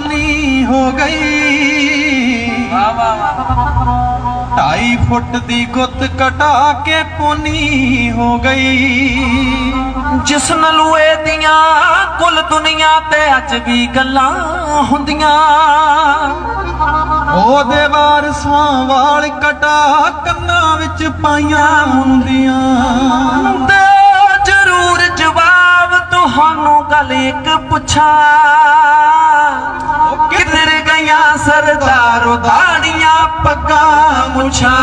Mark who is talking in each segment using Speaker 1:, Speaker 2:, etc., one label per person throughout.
Speaker 1: Pony ਹੋ ਗਈ।
Speaker 2: ਵਾਹ ਵਾਹ ਵਾਹ
Speaker 1: ਢਾਈ ਫੁੱਟ ਦੀ ਗੁੱਤ ਕਟਾ ਕੇ ਪੋਨੀ ਹੋ ਗਈ।
Speaker 2: ਜਿਸ ਨਲੂਏ ਦੀਆਂ ਕੁੱਲ ਦੁਨੀਆ ਤੇ ਅੱਜ ਵੀ ਗੱਲਾਂ ਹੁੰਦੀਆਂ।
Speaker 1: ਉਹਦੇ ਵਾਰਸਾਂ ਵਾਲ ਕਟਾ ਕੰਨਾਂ ਵਿੱਚ ਪਾਈਆਂ ਹੁੰਦੀਆਂ।
Speaker 2: ਤੇ ਜ਼ਰੂਰ ਜਵਾਬ ਤੁਹਾਨੂੰ ਗੱਲ ਇੱਕ ਪੁੱਛਾਂ। ਮੁੱਛਾਂ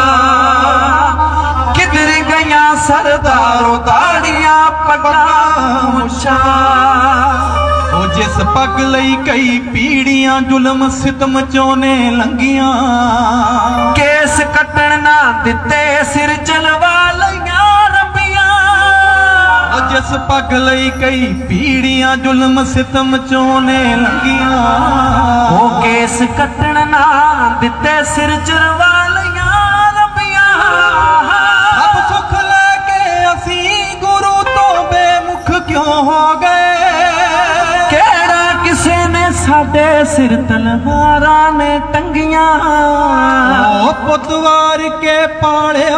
Speaker 2: ਕਿਧਰ ਗਈਆਂ ਸਰਦਾਰੋ ਦਾੜੀਆਂ ਪੱਗਾਂ ਮੁੱਛਾਂ।
Speaker 1: ਉਹ ਜਿਸ ਪੱਗ ਲਈ ਕਈ ਪੀੜੀਆਂ, ਜ਼ੁਲਮ ਸਿਤਮ ਚੋਂ ਨੇ ਲੰਗੀਆਂ
Speaker 2: ਕੇਸ ਕੱਟਣ ਨਾ ਦਿੱਤੇ, ਸਿਰ ਚਲਵਾ ਲਈਆਂ ਰੱਬੀਆਂ।
Speaker 1: ਉਹ ਜਿਸ ਪੱਗ ਲਈ ਕਈ ਪੀੜੀਆਂ, ਜ਼ੁਲਮ ਸਿਤਮ ਚੋਂ ਨੇ ਲੰਗੀਆਂ
Speaker 2: ਉਹ ਕੇਸ ਕੱਟਣ ਨਾ ਦਿੱਤੇ, ਸਿਰ ਚਰਵਾ ਸਿਰ ਤਲਵਾਰਾਂ ਨੇ ਟੰਗੀਆਂ।
Speaker 1: ਉਹ ਪੁੱਤਵਾਰ ਕੇ ਪਾਲਿਆ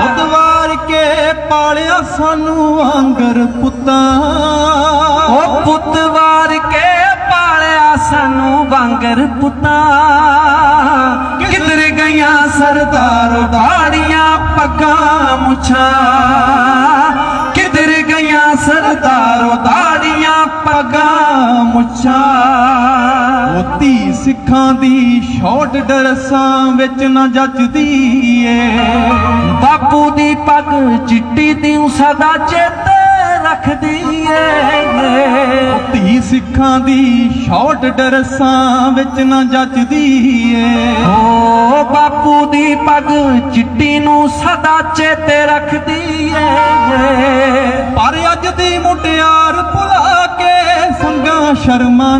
Speaker 1: ਪੁੱਤਵਾਰ ਕੇ ਪਾਲਿਆ ਸਾਨੂੰ ਵਾਂਗਰ ਪੁੱਤਾਂ।
Speaker 2: ਉਹ ਪੁੱਤ ਵਾਰ ਕੇ ਪਾਲਿਆ ਸਾਨੂੰ ਵਾਂਗਰ ਪੁੱਤਾਂ। ਕਿਧਰ ਗਈਆਂ ਸਰਦਾਰ ਦਾੜੀਆਂ ਪੱਗਾਂ ਮੁੱਛਾਂ। ਕਿਧਰ ਗਈਆਂ ਸਰਦਾਰ ਦਾੜੀਆਂ
Speaker 1: ਸਿੱਖਾਂ ਦੀ ਛੋਟ ਡਰਸਾਂ ਵਿੱਚ ਨਾ ਜੱਜਦੀ ਏ।
Speaker 2: ਬਾਪੂ ਦੀ ਪੱਗ ਚਿੱਟੀ ਦੀ ਸਦਾ ਚੇਤੇ ਰੱਖਦੀ ਏ।
Speaker 1: ਧੀ ਸਿੱਖਾਂ ਦੀ ਛੋਟ ਡਰਸਾਂ ਵਿੱਚ ਨਾ ਜੱਜਦੀ ਏ।
Speaker 2: ਓ ਬਾਪੂ ਦੀ ਪੱਗ ਚਿੱਟੀ ਨੂੰ ਸਦਾ ਚੇਤੇ ਰੱਖਦੀ ਏ।
Speaker 1: ਪਰ ਅੱਜ ਦੀ ਮੁਟਿਆਰ ਭੁਲਾ ਕੇ ਸੰਗਾ ਸ਼ਰਮਾਂ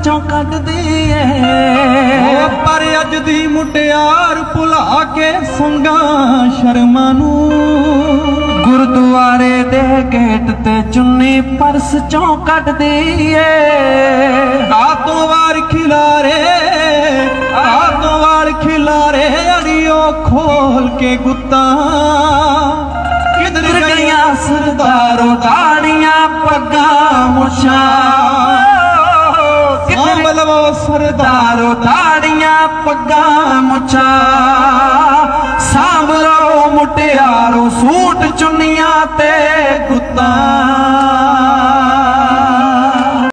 Speaker 2: ਪਰਸ ਚੋਂ ਕੱਢਦੀ ਏ।
Speaker 1: ਉਹ ਪਰ ਅੱਜ ਦੀ ਮੁਟਿਆਰ ਭੁਲਾ ਕੇ ਸੰਗਾ ਸ਼ਰਮਾਂ ਨੂੰ।
Speaker 2: ਗੁਰਦੁਆਰੇ ਦੇ ਗੇਟ ਤੇ ਚੁੰਨੀ ਪਰਸ ਚੋਂ ਕੱਢਦੀ ਏ।
Speaker 1: ਆਤੋਂ ਵਾਰ ਖਿਲਾਰੇ ਆਤੋਂ ਵਾਰ ਖਿਲਾਰੇ ਅੜਿਓ ਖੋਲ ਕੇ ਗੁੱਤਾਂ। ਕਿਧਰ ਗਈਆਂ
Speaker 2: ਸਰਦਾਰੋ ਦਾੜੀਆਂ ਪੱਗਾਂ ਮੁੱਛਾਂ।
Speaker 1: ਵੋ ਸਰਦਾਰੋ
Speaker 2: ਦਾੜੀਆਂ ਪੱਗਾਂ ਮੁੱਛਾਂ। ਸਾਂਭ ਮੁਟਿਆਰੋ ਸੂਟ ਚੁੰਨੀਆਂ ਤੇ ਗੁੱਤਾਂ